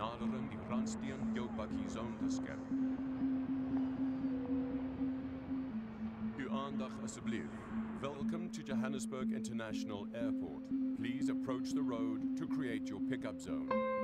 naderen die Randstien Joubakkie Zone te skerp. Uw aandacht alsjeblieft. Welcome to Johannesburg International Airport. Please approach the road to create your pickup zone.